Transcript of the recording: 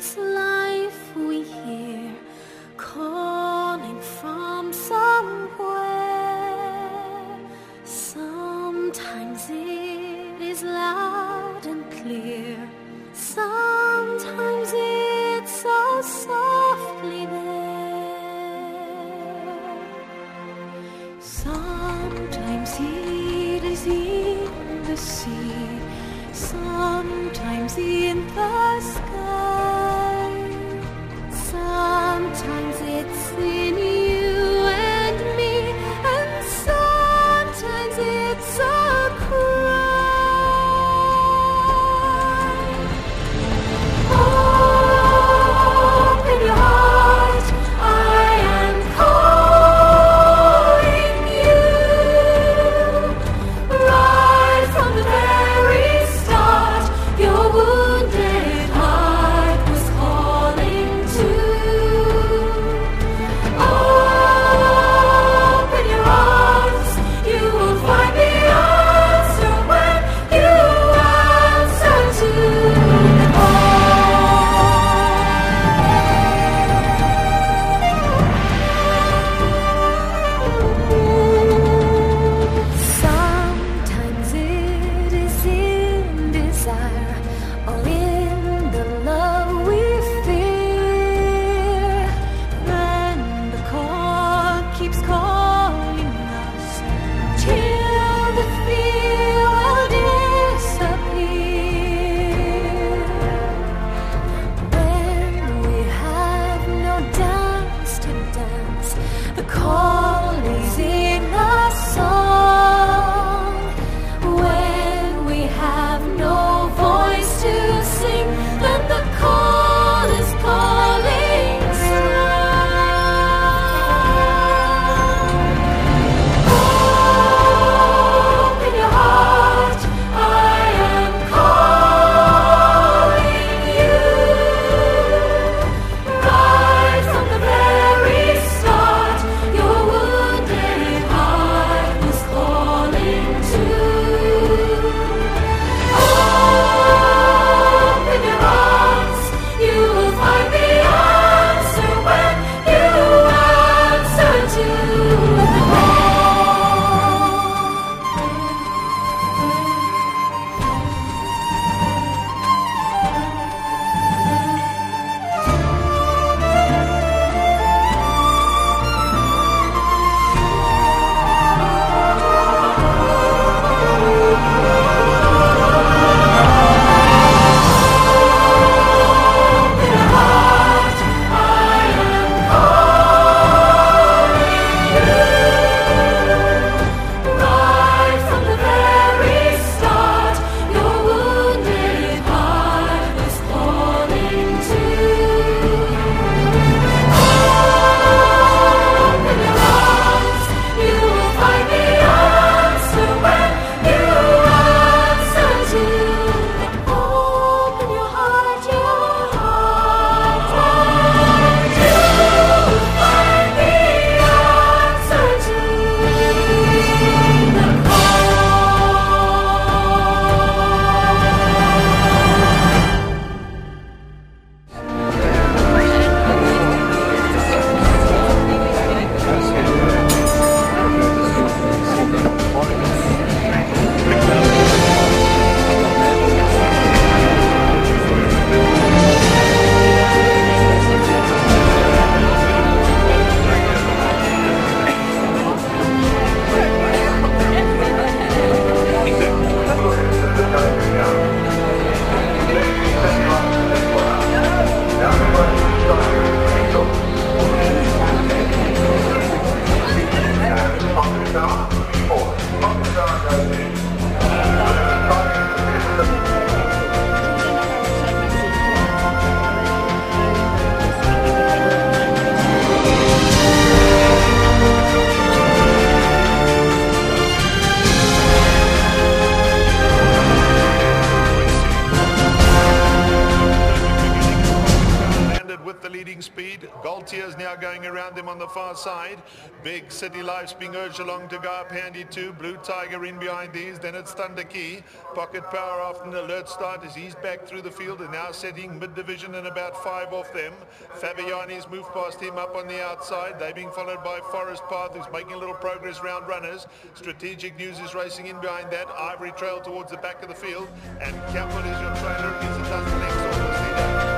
this life we hear calling from somewhere. Sometimes it is loud and clear. Sometimes it's so softly there. Sometimes it is in the sea. Sometimes in the sky. The leading speed. Galtier is now going around them on the far side. Big City Life's being urged along to go up handy too. Blue Tiger in behind these. Then it's Thunder Key. Pocket Power after an alert start as he's back through the field and now setting mid-division and about five off them. Fabiani's moved past him up on the outside. They're being followed by Forest Path who's making a little progress round runners. Strategic News is racing in behind that. Ivory Trail towards the back of the field. And Campbell is your trailer. Is a dozen lengths